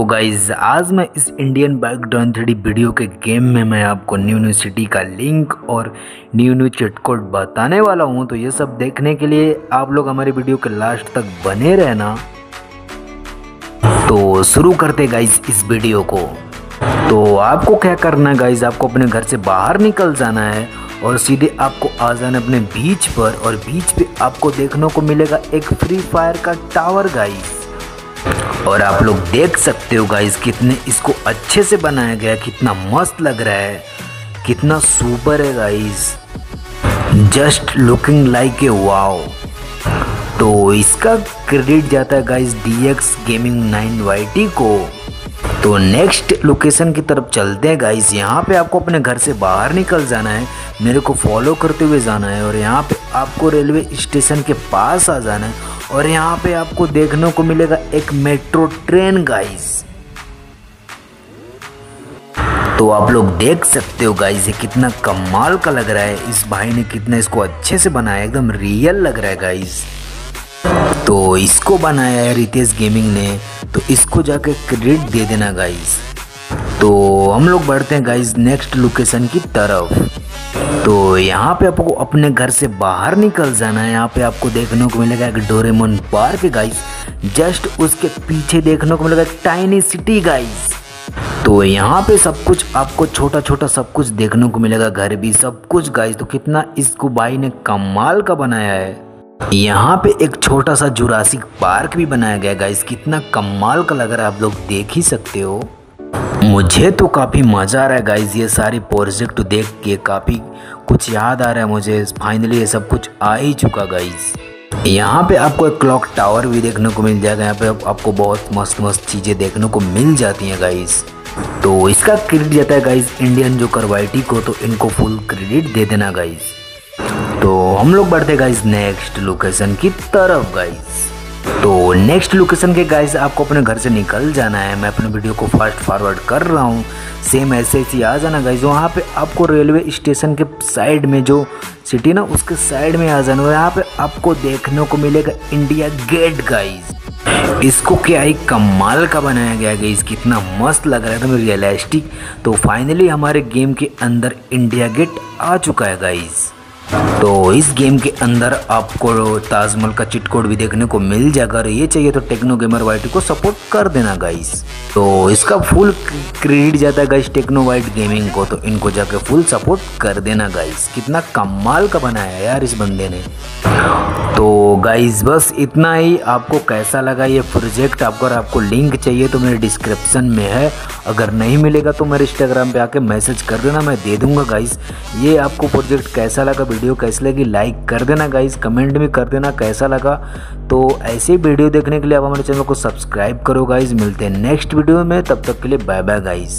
तो गाइज़ आज मैं इस Indian bike driving three video के गेम में मैं आपको न्यू न्यू सिटी का लिंक और न्यू न्यू चिट कोड बताने वाला हूँ। तो ये सब देखने के लिए आप लोग हमारे वीडियो के लास्ट तक बने रहना। तो शुरू करते गाइज़ इस वीडियो को। तो आपको क्या करना है गाइज़ आपको अपने घर से बाहर निकल जाना है और सीधे आपको आ जाना अपने बीच पर और बीच पे आपको देखने को मिलेगा एक फ्री फायर का टावर गाइज़ और आप लोग देख सकते हो गाइज़ कितने इसको अच्छे से बनाया गया, कितना मस्त लग रहा है, कितना सुपर है guys just looking like a wow तो इसका क्रेडिट जाता है guys D X gaming nine Y को। तो नेक्स्ट लोकेशन की तरफ़ चलते हैं गाइस यहाँ पे आपको अपने घर से बाहर निकल जाना है, मेरे को फॉलो करते हुए जाना है और यहाँ पे आपको रेलवे स्टेशन के पास आ जाना है। और यहाँ पे आपको देखने को मिलेगा एक मेट्रो ट्रेन गाइस तो आप लोग देख सकते हो गाइस ये कितना कमाल का लग रहा है। इस भाई ने कितना इसको अच्छे से बनाया, एकदम रियल लग रहा है गाइस तो इसको बनाया है रितेश गेमिंग ने। तो इसको जाके क्रेडिट दे देना गाइस तो हम लोग बढ़ते हैं गाइस नेक्स्ट लोकेशन की तरफ़। तो यहाँ पे आपको अपने घर से बाहर निकल जाना है। यहाँ पे आपको देखने को मिलेगा एक डोरेमोन पार्क गाइस जस्ट उसके पीछे देखने को मिलेगा टाइनी सिटी गाइस तो यहाँ पे सब कुछ आपको छोटा छोटा सब कुछ देखने को मिलेगा, घर भी सब कुछ गाइस तो कितना इसको भाई ने कमाल का बनाया है। यहाँ पे एक छोटा सा जुरासिक पार्क भी बनाया गया गाइस कितना कमाल का लग रहा है, आप लोग देख ही सकते हो। मुझे तो काफ़ी मज़ा आ रहा है गाइज़ ये सारे प्रोजेक्ट देख के काफ़ी कुछ याद आ रहा है मुझे. फाइनली ये सब कुछ आ ही चुका गाइज़ यहाँ पे आपको एक क्लॉक टावर भी देखने को मिल जाएगा. यहाँ पे आपको बहुत मस्त मस्त चीज़ें देखने को मिल जाती हैं गाइज़ तो इसका क्रेडिट जाता है गाइज़ इंडियन जो करवाइटी को. तो इनको फुल क्रेडिट दे देना गाइज़ तो हम लोग बढ़ते गाइज़ नेक्स्ट लोकेशन की तरफ़ गाइस तो नेक्स्ट लोकेशन के गाइस आपको अपने घर से निकल जाना है। मैं अपने वीडियो को फास्ट फॉरवर्ड कर रहा हूँ। सेम ऐसे ऐसे आ जाना गाइस वहाँ पे आपको रेलवे स्टेशन के साइड में जो सिटी ना, उसके साइड में आ जाना। यहाँ पे आपको देखने को मिलेगा इंडिया गेट गाइस इसको क्या ही कमाल का बनाया गया गाइस कितना मस्त लग रहा है, एकदम रियलिस्टिक तो फाइनली हमारे गेम के अंदर इंडिया गेट आ चुका है गाइस तो इस गेम के अंदर आपको ताजमहल का चिट कोड भी देखने को मिल जाएगा अगर ये चाहिए तो टेक्नो गेमर वाइट को सपोर्ट कर देना गाइस तो इसका फुल क्रेडिट जाता है गाइस टेक्नो वाइट गेमिंग को। तो इनको जाके फुल सपोर्ट कर देना गाइस कितना कमाल का बनाया यार इस बंदे ने। तो गाइज़ बस इतना ही। आपको कैसा लगा ये प्रोजेक्ट अगर आपको लिंक चाहिए तो मेरे डिस्क्रिप्शन में है। अगर नहीं मिलेगा तो मेरे इंस्टाग्राम पे आके मैसेज कर देना, मैं दे दूँगा गाइज़ ये आपको प्रोजेक्ट कैसा लगा? वीडियो कैसी लगी? लाइक कर देना गाइज़ कमेंट भी कर देना कैसा लगा। तो ऐसे वीडियो देखने के लिए आप हमारे चैनल को सब्सक्राइब करो गाइज़ मिलते हैं नेक्स्ट वीडियो में। तब तक के लिए बाय बाय गाइस